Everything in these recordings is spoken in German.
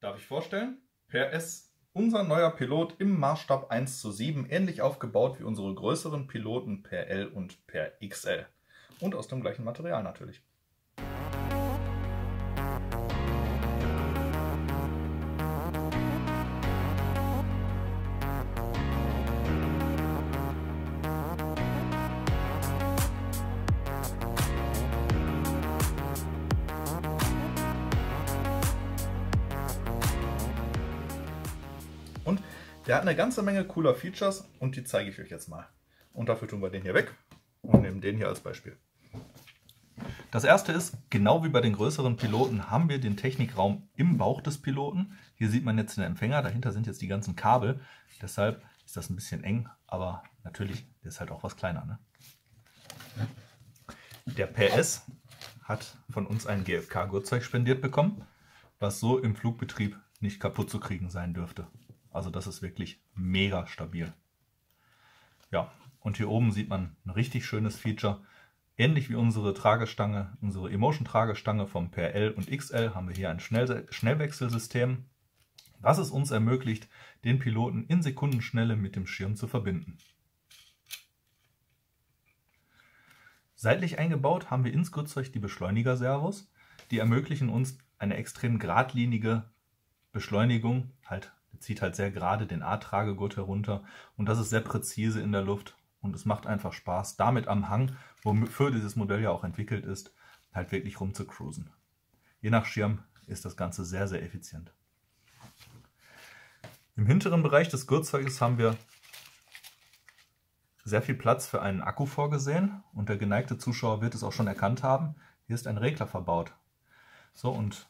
Darf ich vorstellen? Per S, unser neuer Pilot im Maßstab 1 zu 7, ähnlich aufgebaut wie unsere größeren Piloten per L und per XL. Und aus dem gleichen Material natürlich. Der hat eine ganze Menge cooler Features und die zeige ich euch jetzt mal. Und dafür tun wir den hier weg und nehmen den hier als Beispiel. Das erste ist, genau wie bei den größeren Piloten haben wir den Technikraum im Bauch des Piloten. Hier sieht man jetzt den Empfänger, dahinter sind jetzt die ganzen Kabel. Deshalb ist das ein bisschen eng, aber natürlich ist halt auch was kleiner. Ne? Der PS hat von uns ein GFK-Gurtzeug spendiert bekommen, was so im Flugbetrieb nicht kaputt zu kriegen sein dürfte. Also das ist wirklich mega stabil. Ja, und hier oben sieht man ein richtig schönes Feature. Ähnlich wie unsere Tragestange, unsere Emotion-Tragestange vom PRL und XL haben wir hier ein Schnell Schnellwechselsystem, was es uns ermöglicht, den Piloten in Sekundenschnelle mit dem Schirm zu verbinden. Seitlich eingebaut haben wir ins Gurtzeug die Beschleuniger-Servos, die ermöglichen uns eine extrem geradlinige Beschleunigung, halt zieht halt sehr gerade den A-Tragegurt herunter und das ist sehr präzise in der Luft und es macht einfach Spaß, damit am Hang, wofür dieses Modell ja auch entwickelt ist, halt wirklich rum zu cruisen. Je nach Schirm ist das Ganze sehr, sehr effizient. Im hinteren Bereich des Gurtzeuges haben wir sehr viel Platz für einen Akku vorgesehen und der geneigte Zuschauer wird es auch schon erkannt haben. Hier ist ein Regler verbaut. So und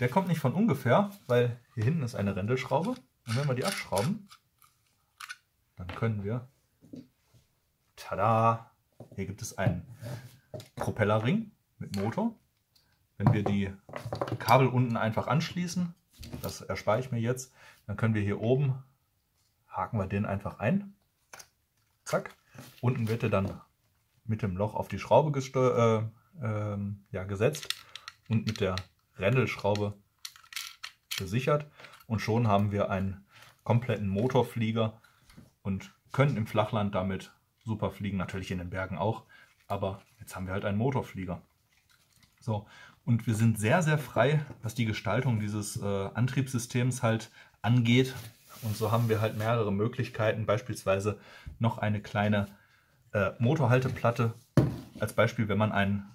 der kommt nicht von ungefähr, weil hier hinten ist eine Rändelschraube. Und wenn wir die abschrauben, dann können wir, tada, hier gibt es einen Propellerring mit Motor. Wenn wir die Kabel unten einfach anschließen, das erspare ich mir jetzt, dann können wir hier oben, haken wir den einfach ein. Zack. Unten wird er dann mit dem Loch auf die Schraube äh, äh, ja, gesetzt und mit der Rändelschraube gesichert und schon haben wir einen kompletten Motorflieger und können im Flachland damit super fliegen, natürlich in den Bergen auch, aber jetzt haben wir halt einen Motorflieger. So, und wir sind sehr, sehr frei, was die Gestaltung dieses äh, Antriebssystems halt angeht. Und so haben wir halt mehrere Möglichkeiten, beispielsweise noch eine kleine äh, Motorhalteplatte, als Beispiel, wenn man einen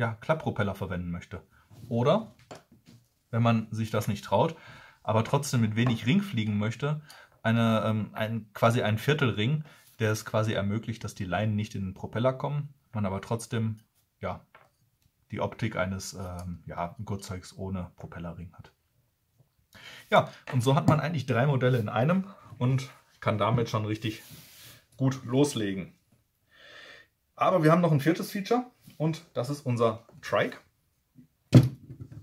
ja, Klapppropeller verwenden möchte. Oder wenn man sich das nicht traut, aber trotzdem mit wenig Ring fliegen möchte, eine, ähm, ein, quasi ein Viertelring, der es quasi ermöglicht, dass die Leinen nicht in den Propeller kommen, man aber trotzdem ja, die Optik eines ähm, ja, Gurtzeugs ohne Propellerring hat. Ja, und so hat man eigentlich drei Modelle in einem und kann damit schon richtig gut loslegen. Aber wir haben noch ein viertes Feature und das ist unser Trike.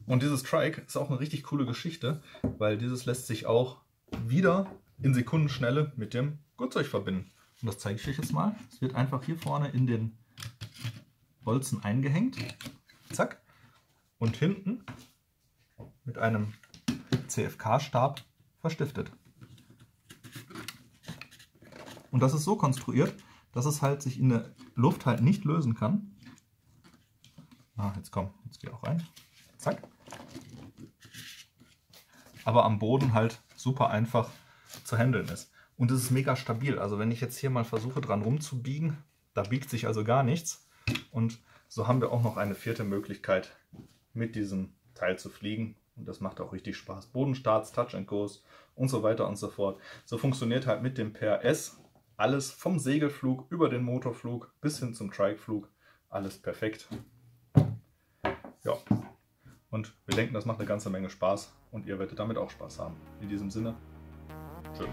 Und dieses Trike ist auch eine richtig coole Geschichte, weil dieses lässt sich auch wieder in Sekundenschnelle mit dem Gurtzeug verbinden. Und das zeige ich euch jetzt mal. Es wird einfach hier vorne in den Bolzen eingehängt. Zack. Und hinten mit einem CFK-Stab verstiftet. Und das ist so konstruiert, dass es halt sich in der Luft halt nicht lösen kann. Ah, jetzt komm, jetzt geh auch rein. Zack aber am Boden halt super einfach zu handeln ist. Und es ist mega stabil. Also wenn ich jetzt hier mal versuche dran rumzubiegen, da biegt sich also gar nichts. Und so haben wir auch noch eine vierte Möglichkeit, mit diesem Teil zu fliegen. Und das macht auch richtig Spaß. Bodenstarts, Touch and Goes und so weiter und so fort. So funktioniert halt mit dem PRS alles vom Segelflug über den Motorflug bis hin zum Trikeflug. Alles perfekt. Ja, und wir denken, das macht eine ganze Menge Spaß und ihr werdet damit auch Spaß haben. In diesem Sinne, tschüss.